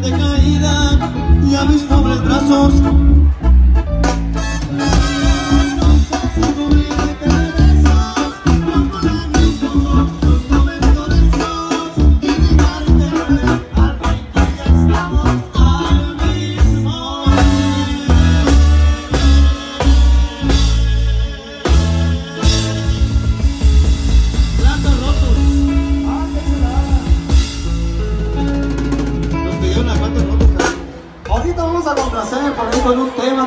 de caída y a mis Então vamos a contraseña por ahí con un tema.